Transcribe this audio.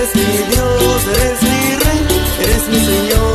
eres mi Dios, eres mi Rey, eres mi Señor.